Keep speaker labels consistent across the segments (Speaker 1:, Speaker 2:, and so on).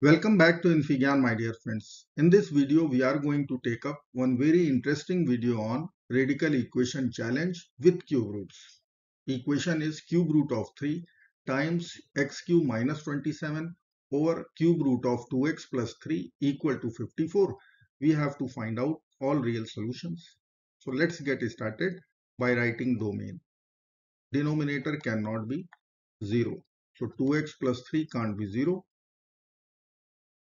Speaker 1: Welcome back to infyGyan my dear friends. In this video we are going to take up one very interesting video on radical equation challenge with cube roots. Equation is cube root of 3 times x cube minus 27 over cube root of 2x plus 3 equal to 54. We have to find out all real solutions. So let's get started by writing domain. Denominator cannot be 0. So 2x plus 3 can't be 0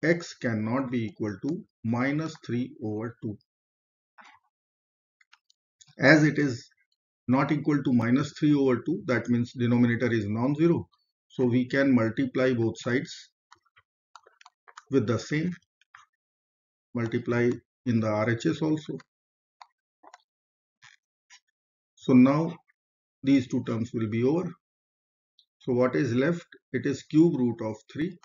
Speaker 1: x cannot be equal to minus 3 over 2. As it is not equal to minus 3 over 2, that means denominator is non-zero. So we can multiply both sides with the same. Multiply in the RHS also. So now these two terms will be over. So what is left? It is cube root of 3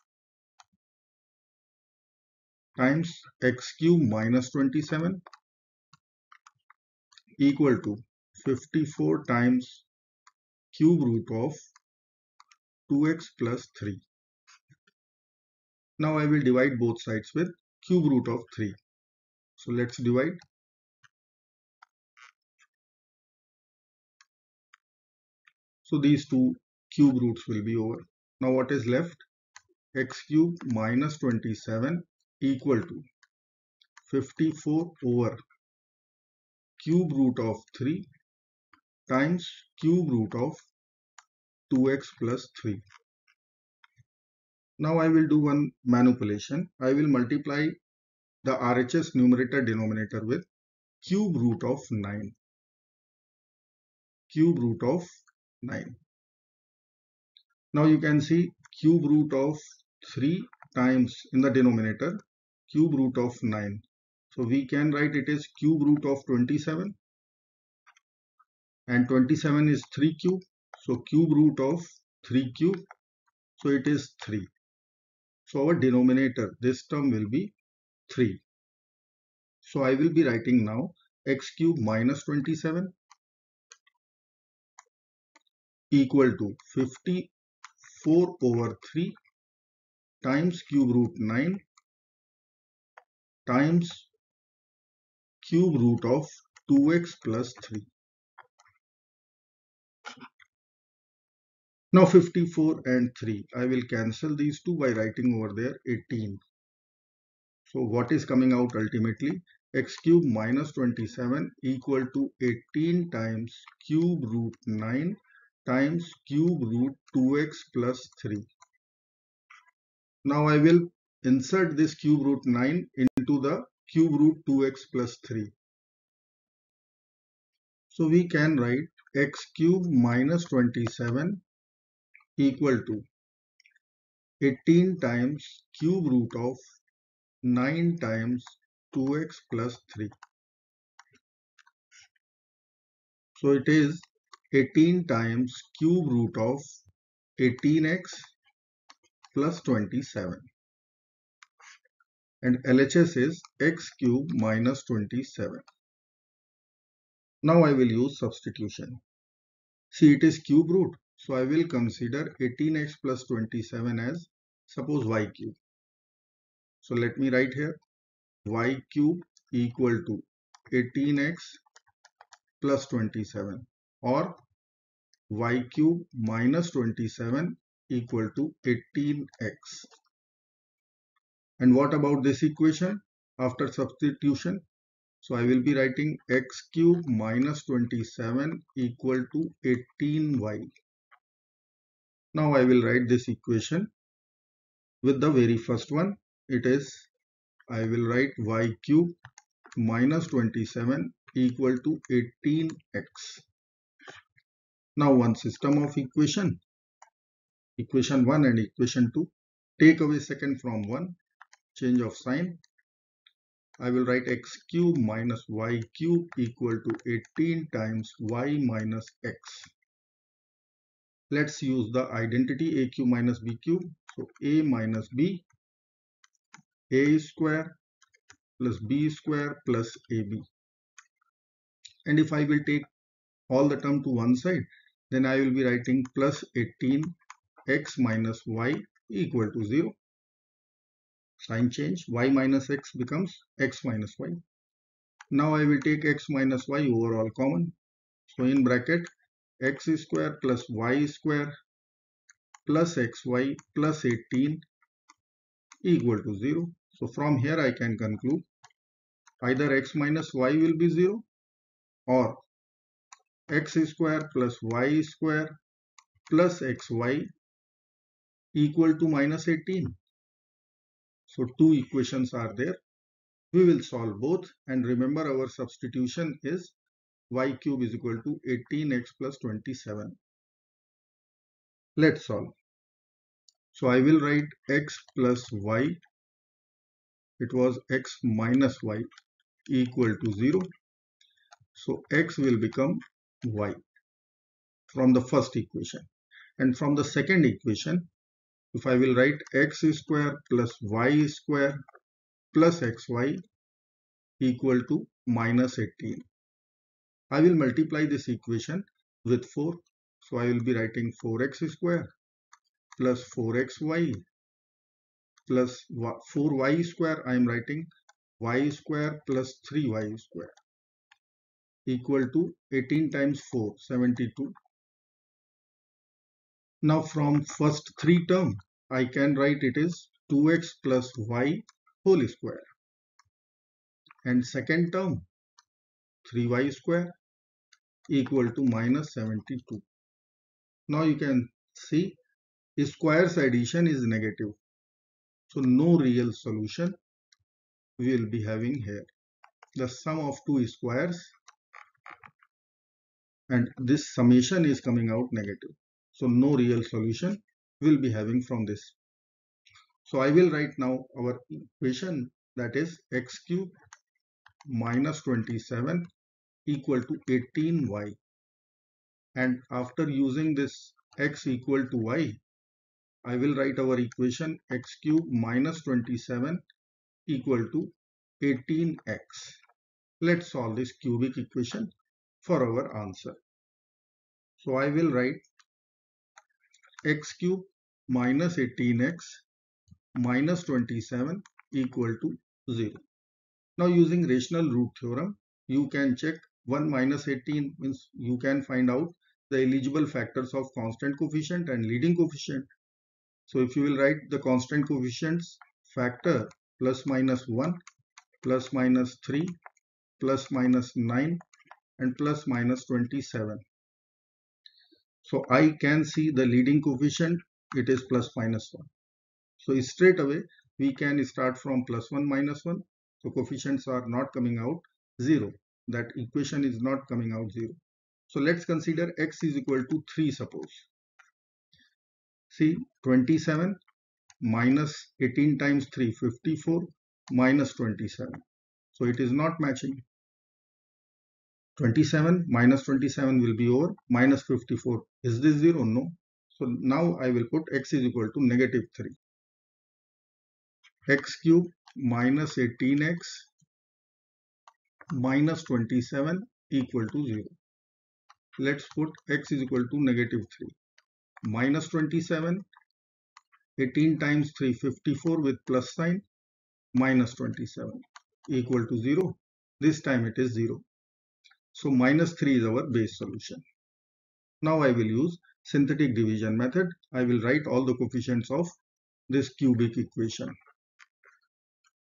Speaker 1: times x cube minus 27 equal to 54 times cube root of 2x plus 3. Now I will divide both sides with cube root of 3. So let's divide. So these two cube roots will be over. Now what is left? x cube minus 27 equal to 54 over cube root of 3 times cube root of 2x plus 3. Now I will do one manipulation. I will multiply the RHS numerator denominator with cube root of 9. Cube root of 9. Now you can see cube root of 3 times in the denominator cube root of 9. So we can write it as cube root of 27 and 27 is 3 cube. So cube root of 3 cube. So it is 3. So our denominator this term will be 3. So I will be writing now x cube minus 27 equal to 54 over 3 times cube root 9 times cube root of 2x plus 3. Now 54 and 3. I will cancel these two by writing over there 18. So what is coming out ultimately? x cube minus 27 equal to 18 times cube root 9 times cube root 2x plus 3. Now I will insert this cube root 9 into the cube root 2x plus 3. So we can write x cube minus 27 equal to 18 times cube root of 9 times 2x plus 3. So it is 18 times cube root of 18x plus 27 and LHS is x cube minus 27. Now I will use substitution. See it is cube root. So I will consider 18x plus 27 as suppose y cube. So let me write here y cube equal to 18x plus 27 or y cube minus 27 equal to 18x and what about this equation after substitution? So I will be writing x cube minus 27 equal to 18y. Now I will write this equation with the very first one. It is I will write y cube minus 27 equal to 18x. Now one system of equation. Equation 1 and equation 2. Take away second from 1 change of sign I will write x cube minus y cube equal to 18 times y minus x. Let's use the identity a cube minus b cube. So a minus b, a square plus b square plus ab. And if I will take all the term to one side, then I will be writing plus 18 x minus y equal to 0. sign change y minus x becomes x minus y. Now I will take x minus y overall common. So in bracket x square plus y square plus xy plus 18 equal to 0. So from here I can conclude either x minus y will be 0 or x square plus y square plus xy equal to minus 18. So two equations are there. We will solve both and remember our substitution is y cube is equal to 18x plus 27. Let's solve. So I will write x plus y. It was x minus y equal to 0. So x will become y from the first equation. And from the second equation, if I will write x square plus y square plus xy equal to minus 18. I will multiply this equation with 4. So I will be writing 4x square plus 4xy plus 4y square. I am writing y square plus 3y square equal to 18 times 4 72 now from first three term I can write it is 2x plus y whole square and second term 3y square equal to minus 72 now you can see squares addition is negative so no real solution we will be having here. The sum of two squares and this summation is coming out negative. So no real solution will be having from this. So I will write now our equation that is x cube minus 27 equal to 18y and after using this x equal to y I will write our equation x cube minus 27 equal to 18x. Let's solve this cubic equation for our answer. So I will write x cube minus 18x minus 27 equal to 0. Now using rational root theorem, you can check 1 minus 18 means you can find out the eligible factors of constant coefficient and leading coefficient. So if you will write the constant coefficients factor plus minus 1 plus minus 3 plus minus 9 and plus minus 27 so I can see the leading coefficient it is plus minus 1 so straight away we can start from plus 1 minus 1 so coefficients are not coming out 0 that equation is not coming out 0 so let's consider x is equal to 3 suppose. See 27 minus 18 times 3 54 minus 27 so it is not matching. 27 minus 27 will be over minus 54 is this 0 no. So now I will put x is equal to negative 3 x cube minus 18x minus 27 equal to 0 let's put x is equal to negative 3 minus 27 18 times 3 54 with plus sign minus 27 equal to 0 this time it is 0 so minus 3 is our base solution now I will use synthetic division method. I will write all the coefficients of this cubic equation.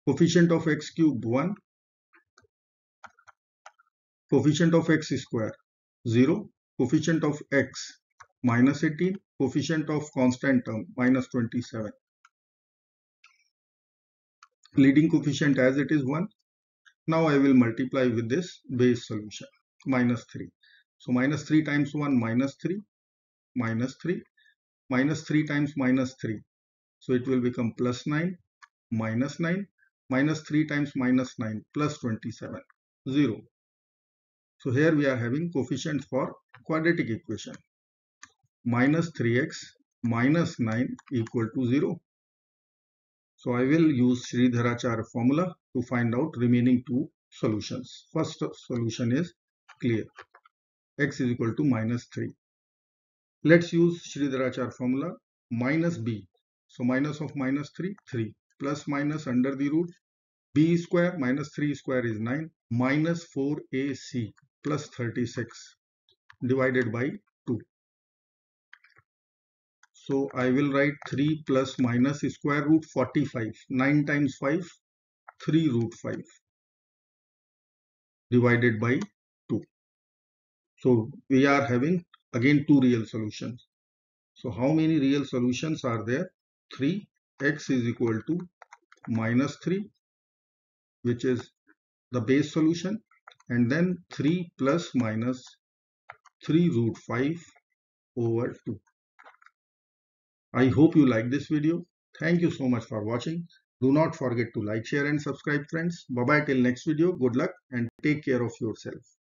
Speaker 1: Coefficient of x cube 1 coefficient of x square 0 coefficient of x minus 18 coefficient of constant term minus 27 leading coefficient as it is 1 now I will multiply with this base solution minus 3 so minus 3 times 1 minus 3 minus 3 minus 3 times minus 3 so it will become plus 9 minus 9 minus 3 times minus 9 plus 27 0 so here we are having coefficients for quadratic equation minus 3x minus 9 equal to 0. So I will use Sridharacharya formula to find out remaining two solutions. First solution is clear. X is equal to minus 3. Let's use Sridharacharya formula minus b. So minus of minus 3, 3. plus minus under the root b square minus 3 square is 9 minus 4ac plus 36 divided by 2. So I will write 3 plus minus square root 45. 9 times 5, 3 root 5 divided by 2. So we are having again two real solutions. So how many real solutions are there? 3 x is equal to minus 3 which is the base solution and then 3 plus minus 3 root 5 over 2. I hope you like this video. Thank you so much for watching. Do not forget to like, share and subscribe friends. Bye bye till next video. Good luck and take care of yourself.